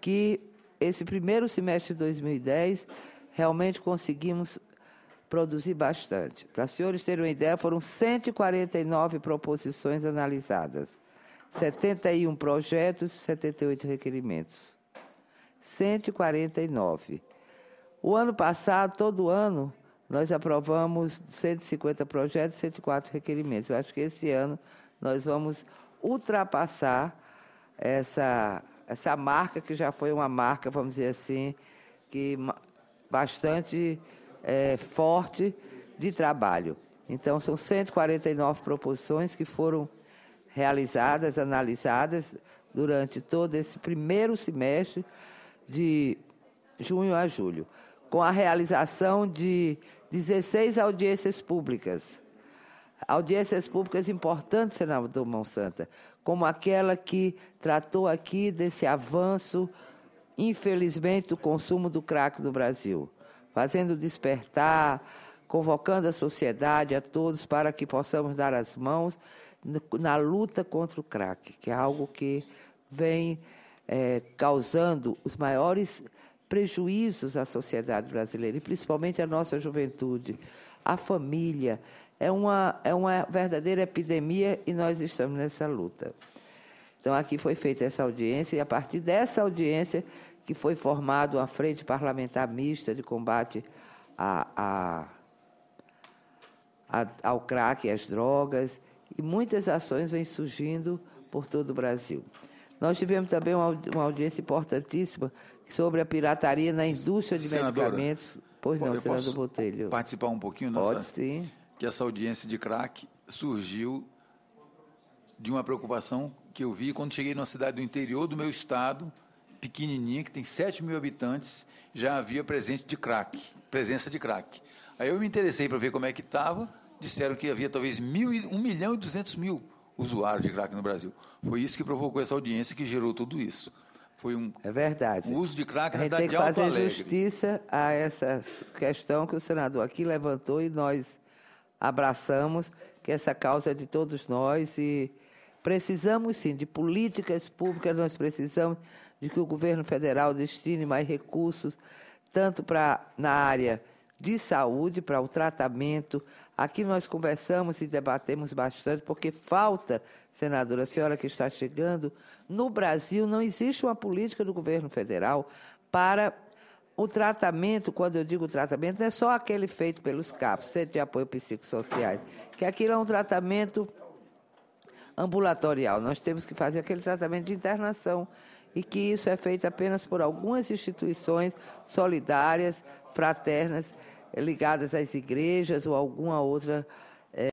que esse primeiro semestre de 2010 realmente conseguimos produzir bastante. Para os senhores terem uma ideia, foram 149 proposições analisadas, 71 projetos e 78 requerimentos. 149. O ano passado, todo ano, nós aprovamos 150 projetos e 104 requerimentos. Eu acho que esse ano nós vamos ultrapassar essa, essa marca, que já foi uma marca, vamos dizer assim, que bastante é, forte de trabalho. Então, são 149 proposições que foram realizadas, analisadas durante todo esse primeiro semestre de junho a julho, com a realização de 16 audiências públicas. Audiências públicas importantes, senador Monsanta, como aquela que tratou aqui desse avanço, infelizmente, do consumo do crack no Brasil, fazendo despertar, convocando a sociedade, a todos, para que possamos dar as mãos na luta contra o crack, que é algo que vem é, causando os maiores prejuízos à sociedade brasileira, e principalmente à nossa juventude, à família. É uma, é uma verdadeira epidemia e nós estamos nessa luta. Então, aqui foi feita essa audiência, e a partir dessa audiência que foi formada uma frente parlamentar mista de combate a, a, a, ao crack e às drogas, e muitas ações vêm surgindo por todo o Brasil. Nós tivemos também uma, audiência importantíssima sobre a pirataria na indústria de Senadora, medicamentos. Pois não, senador Botelho. Participar um pouquinho nessa, Pode sim. Que essa audiência de crack surgiu de uma preocupação que eu vi quando cheguei numa cidade do interior do meu estado, pequenininha, que tem 7 mil habitantes, já havia presente de crack, presença de crack. Aí eu me interessei para ver como é que estava, disseram que havia talvez mil, 1 milhão e 200 mil usuários de crack no Brasil. Foi isso que provocou essa audiência que gerou tudo isso. Foi um é verdade. Uso de crack na cidade de Alto Alegre. tem que fazer justiça a essa questão que o senador aqui levantou e nós abraçamos, que essa causa é de todos nós e precisamos sim de políticas públicas, nós precisamos de que o governo federal destine mais recursos tanto para na área de saúde para o tratamento. Aqui nós conversamos e debatemos bastante, porque falta, senadora, a senhora que está chegando, no Brasil não existe uma política do governo federal para o tratamento, quando eu digo tratamento, não é só aquele feito pelos CAPs, Centro de Apoio Psicossociais, que aquilo é um tratamento ambulatorial. Nós temos que fazer aquele tratamento de internação e que isso é feito apenas por algumas instituições solidárias, fraternas, ligadas às igrejas ou alguma outra